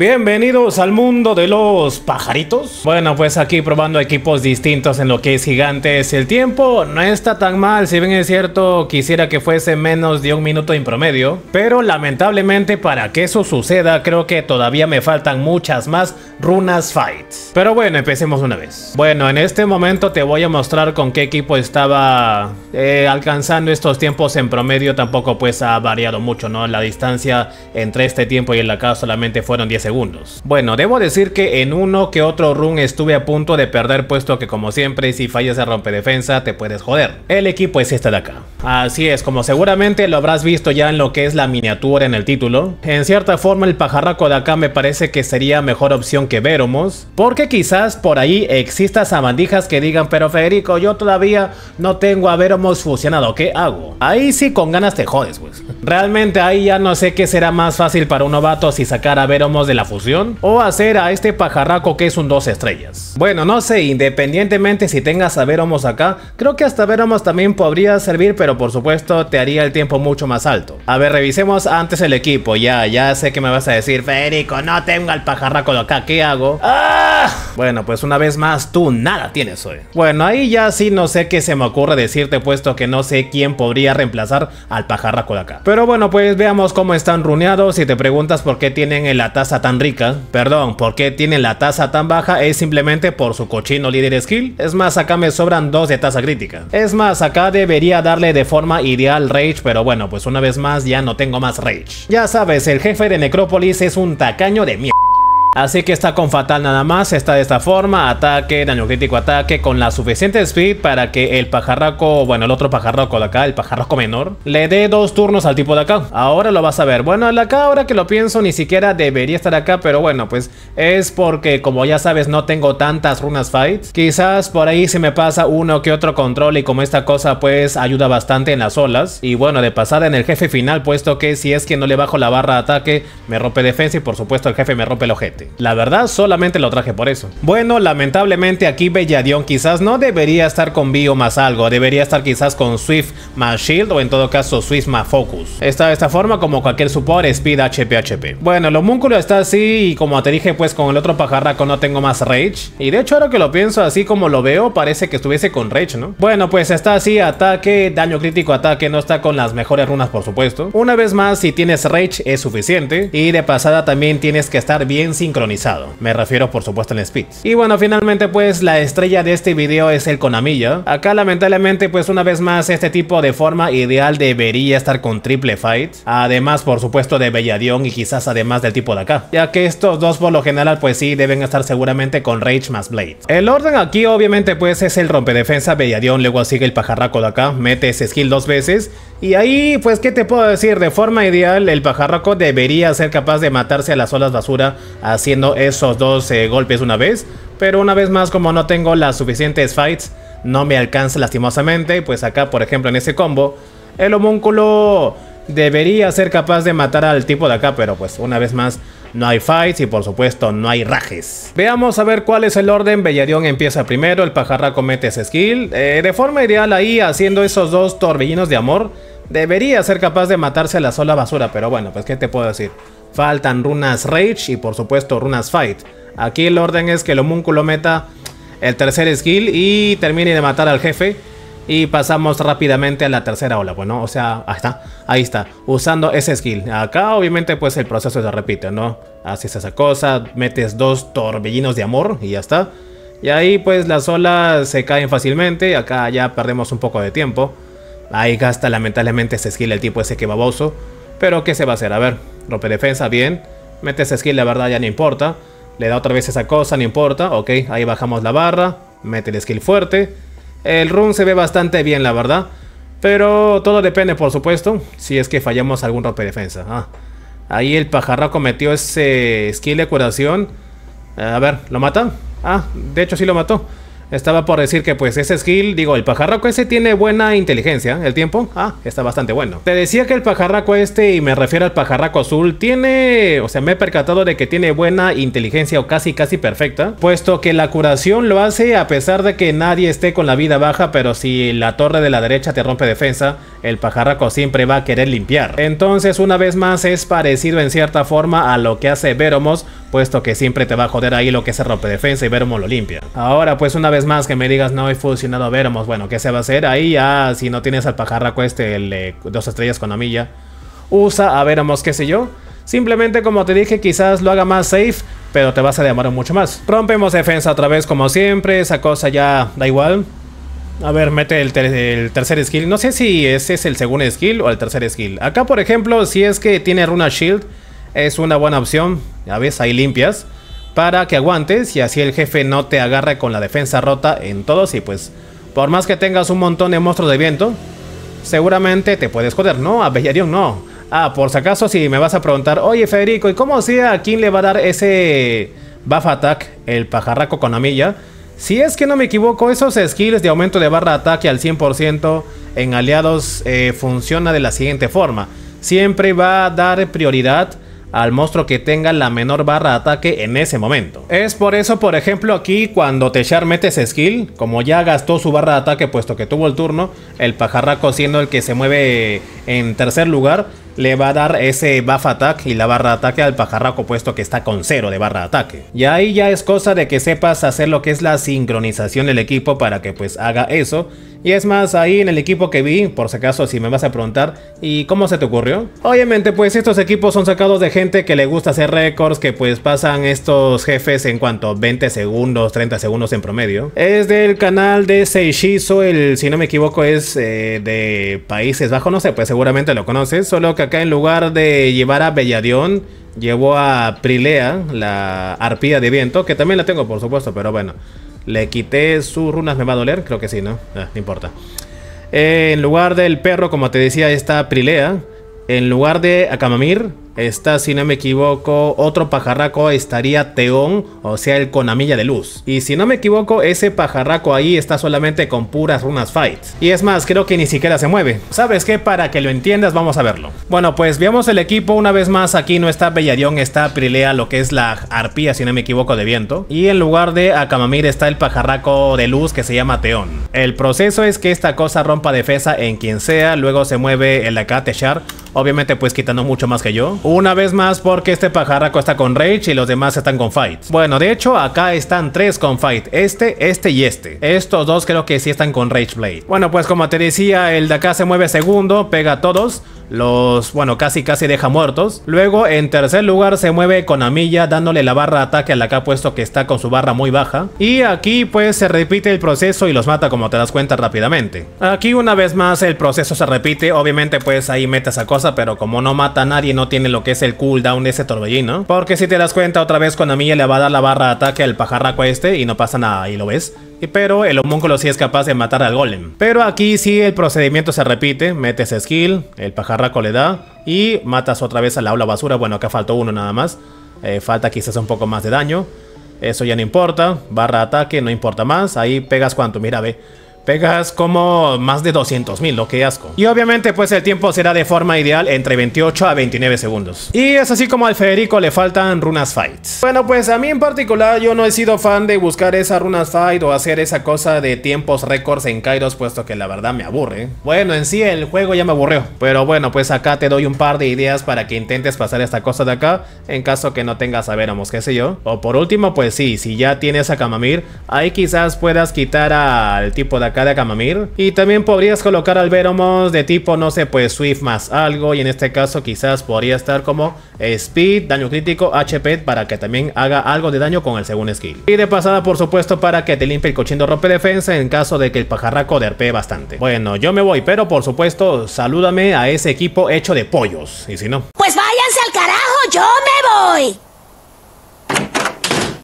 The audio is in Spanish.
Bienvenidos al mundo de los pajaritos. Bueno, pues aquí probando equipos distintos en lo que es gigantes. El tiempo no está tan mal, si bien es cierto, quisiera que fuese menos de un minuto en promedio. Pero lamentablemente para que eso suceda, creo que todavía me faltan muchas más runas fights. Pero bueno, empecemos una vez. Bueno, en este momento te voy a mostrar con qué equipo estaba eh, alcanzando estos tiempos en promedio. Tampoco pues ha variado mucho, ¿no? La distancia entre este tiempo y el acá solamente fueron 10 segundos segundos. Bueno, debo decir que en uno que otro run estuve a punto de perder puesto que como siempre si fallas a defensa te puedes joder. El equipo es este de acá. Así es, como seguramente lo habrás visto ya en lo que es la miniatura en el título. En cierta forma el pajarraco de acá me parece que sería mejor opción que Veromos. Porque quizás por ahí exista sabandijas que digan pero Federico yo todavía no tengo a Veromos fusionado, ¿qué hago? Ahí sí con ganas te jodes pues. Realmente ahí ya no sé qué será más fácil para un novato si sacar a Veromos de la fusión o hacer a este pajarraco que es un dos estrellas. Bueno, no sé, independientemente si tengas a Veromos acá, creo que hasta Veromos también podría servir, pero por supuesto te haría el tiempo mucho más alto. A ver, revisemos antes el equipo, ya, ya sé que me vas a decir, Federico, no tengo al pajarraco de acá, ¿qué hago? ¡Ah! Bueno, pues una vez más, tú nada tienes hoy. Bueno, ahí ya sí no sé qué se me ocurre decirte, puesto que no sé quién podría reemplazar al pajarraco de acá. Pero bueno, pues veamos cómo están runeados. Si te preguntas por qué tienen la taza tan rica, perdón, por qué tienen la tasa tan baja, es simplemente por su cochino líder skill. Es más, acá me sobran dos de tasa crítica. Es más, acá debería darle de forma ideal Rage, pero bueno, pues una vez más ya no tengo más Rage. Ya sabes, el jefe de Necrópolis es un tacaño de mierda. Así que está con fatal nada más, está de esta forma, ataque, daño crítico, ataque, con la suficiente speed para que el pajarraco, bueno el otro pajarraco de acá, el pajarraco menor, le dé dos turnos al tipo de acá. Ahora lo vas a ver, bueno el acá ahora que lo pienso ni siquiera debería estar acá, pero bueno pues es porque como ya sabes no tengo tantas runas fights. Quizás por ahí se me pasa uno que otro control y como esta cosa pues ayuda bastante en las olas. Y bueno de pasada en el jefe final puesto que si es que no le bajo la barra de ataque me rompe defensa y por supuesto el jefe me rompe el La verdad, solamente lo traje por eso. Bueno, lamentablemente aquí Belladion quizás no debería estar con Bio más algo, debería estar quizás con Swift más Shield o en todo caso Swift más Focus. Está de esta forma como cualquier support Speed HP HP. Bueno, el homúnculo está así y como te dije pues con el otro pajarraco no tengo más Rage. Y de hecho ahora que lo pienso así como lo veo parece que estuviese con Rage, ¿no? Bueno, pues está así, ataque, daño crítico, ataque, no está con las mejores runas por supuesto. Una vez más, si tienes Rage es suficiente. Y de pasada también tienes que estar bien me refiero por supuesto al speed. Y bueno, finalmente pues la estrella de este video es el Konamilla. Acá lamentablemente pues una vez más este tipo de forma ideal debería estar con triple fight. Además por supuesto de Belladion y quizás además del tipo de acá. Ya que estos dos por lo general pues sí deben estar seguramente con Rage más Blade. El orden aquí obviamente pues es el rompedefensa Belladion, luego sigue el pajarraco de acá, mete ese skill dos veces. Y ahí pues qué te puedo decir, de forma ideal el pajarraco debería ser capaz de matarse a las olas basura haciendo esos dos eh, golpes una vez. Pero una vez más, como no tengo las suficientes fights, no me alcanza lastimosamente. Pues acá, por ejemplo, en ese combo, el homúnculo debería ser capaz de matar al tipo de acá. Pero pues una vez más, no hay fights y por supuesto no hay rajes. Veamos a ver cuál es el orden. Bellarión empieza primero, el pajarraco mete ese skill. Eh, de forma ideal ahí, haciendo esos dos torbellinos de amor, debería ser capaz de matarse a la sola basura. Pero bueno, pues qué te puedo decir. Faltan runas Rage y por supuesto runas Fight. Aquí el orden es que el homúnculo meta el tercer skill y termine de matar al jefe. Y pasamos rápidamente a la tercera ola. Bueno, o sea, ahí está, ahí está, usando ese skill. Acá obviamente pues el proceso se repite, ¿no? Haces esa cosa, metes dos torbellinos de amor y ya está. Y ahí pues las olas se caen fácilmente. Acá ya perdemos un poco de tiempo. Ahí gasta lamentablemente ese skill el tipo ese que baboso. Pero ¿qué se va a hacer? A ver, rompe defensa, bien. Mete ese skill, la verdad ya no importa. Le da otra vez esa cosa, no importa. Ok, ahí bajamos la barra. Mete el skill fuerte. El run se ve bastante bien, la verdad. Pero todo depende, por supuesto, si es que fallamos algún rompe defensa. Ah, ahí el pajarraco metió ese skill de curación. A ver, ¿lo mata? Ah, de hecho sí lo mató. Estaba por decir que pues ese skill, digo, el pajarraco ese tiene buena inteligencia. El tiempo, ah, está bastante bueno. Te decía que el pajarraco este, y me refiero al pajarraco azul, tiene, o sea, me he percatado de que tiene buena inteligencia o casi casi perfecta. Puesto que la curación lo hace a pesar de que nadie esté con la vida baja, pero si la torre de la derecha te rompe defensa, el pajarraco siempre va a querer limpiar. Entonces una vez más es parecido en cierta forma a lo que hace Veromos, puesto que siempre te va a joder ahí lo que se rompe defensa y Veromos lo limpia. Ahora pues una vez más que me digas no he funcionado Veromos, bueno, ¿qué se va a hacer? Ahí ya si no tienes al pajarraco este, el de dos estrellas con amilla, usa a Veromos, qué sé yo. Simplemente como te dije, quizás lo haga más safe, pero te vas a demorar mucho más. Rompemos defensa otra vez como siempre, esa cosa ya da igual. A ver, mete el, tercer skill. No sé si ese es el segundo skill o el tercer skill. Acá, por ejemplo, si es que tiene Runa Shield, es una buena opción. Ya ves, ahí limpias. Para que aguantes y así el jefe no te agarre con la defensa rota en todos. Y pues, por más que tengas un montón de monstruos de viento, seguramente te puedes joder. No, a Bellarion no. Ah, por si acaso, si me vas a preguntar, oye Federico, ¿y cómo sea a quién le va a dar ese buff attack, el pajarraco con amilla? Si es que no me equivoco, esos skills de aumento de barra de ataque al 100% en aliados eh, funciona de la siguiente forma. Siempre va a dar prioridad al monstruo que tenga la menor barra de ataque en ese momento. Es por eso, por ejemplo, aquí cuando Techar mete ese skill, como ya gastó su barra de ataque puesto que tuvo el turno, el pajarraco siendo el que se mueve en tercer lugar, le va a dar ese buff attack y la barra de ataque al pajarraco puesto que está con cero de barra de ataque. Y ahí ya es cosa de que sepas hacer lo que es la sincronización del equipo para que pues haga eso y es más, ahí en el equipo que vi, por si acaso si me vas a preguntar, ¿y cómo se te ocurrió? Obviamente pues estos equipos son sacados de gente que le gusta hacer récords, que pues pasan estos jefes en cuanto 20 segundos, 30 segundos en promedio. Es del canal de Seishizo, el si no me equivoco es eh, de Países Bajos, no sé, pues seguramente lo conoces, solo que acá en lugar de llevar a Belladión, llevó a Prilea, la arpía de viento, que también la tengo por supuesto, pero bueno. Le quité sus runas, ¿me va a doler? Creo que sí, ¿no? Ah, no importa. Eh, en lugar del perro, como te decía, está Prilea. En lugar de Akamamir, Está, si no me equivoco, otro pajarraco estaría Teón, o sea, el con amilla de luz. Y si no me equivoco, ese pajarraco ahí está solamente con puras runas fight. Y es más, creo que ni siquiera se mueve. ¿Sabes qué? Para que lo entiendas, vamos a verlo. Bueno, pues veamos el equipo una vez más. Aquí no está Bellarión, está Prilea, lo que es la arpía, si no me equivoco, de viento. Y en lugar de Akamamir está el pajarraco de luz que se llama Teón. El proceso es que esta cosa rompa defensa en quien sea, luego se mueve el acá Techar, obviamente pues quitando mucho más que yo. Una vez más porque este pajarraco está con Rage y los demás están con Fight. Bueno, de hecho acá están tres con Fight. Este, este y este. Estos dos creo que sí están con Rage Blade. Bueno, pues como te decía, el de acá se mueve segundo, pega a todos los, bueno, casi casi deja muertos. Luego, en tercer lugar, se mueve con Amilla, dándole la barra de ataque al acá puesto que está con su barra muy baja. Y aquí, pues, se repite el proceso y los mata como te das cuenta rápidamente. Aquí, una vez más, el proceso se repite. Obviamente, pues, ahí mete esa cosa, pero como no mata a nadie, no tiene lo que es el cooldown de ese torbellino. Porque si te das cuenta, otra vez con Amilla le va a dar la barra de ataque al pajarraco este y no pasa nada, y lo ves. Pero el homúnculo sí es capaz de matar al golem. Pero aquí sí el procedimiento se repite, metes skill, el pajarraco le da y matas otra vez al aula basura, bueno acá faltó uno nada más, eh, falta quizás un poco más de daño, eso ya no importa, barra ataque no importa más, ahí pegas cuánto, mira ve, Pegas como más de 200 mil, lo que asco. Y obviamente pues el tiempo será de forma ideal entre 28 a 29 segundos. Y es así como al Federico le faltan runas fights. Bueno pues a mí en particular yo no he sido fan de buscar esa runas fight o hacer esa cosa de tiempos récords en Kairos puesto que la verdad me aburre. Bueno en sí el juego ya me aburrió. Pero bueno pues acá te doy un par de ideas para que intentes pasar esta cosa de acá en caso que no tengas a Veramos qué sé yo. O por último pues sí, si ya tienes a Kamamir, ahí quizás puedas quitar al tipo de acá de Kamamir. Y también podrías colocar al de tipo, no sé, pues Swift más algo. Y en este caso quizás podría estar como Speed, daño crítico, HP para que también haga algo de daño con el segundo skill. Y de pasada, por supuesto, para que te limpie el cochindo rompe defensa en caso de que el pajarraco derpe bastante. Bueno, yo me voy, pero por supuesto, salúdame a ese equipo hecho de pollos. Y si no... Pues váyanse al carajo, yo me voy.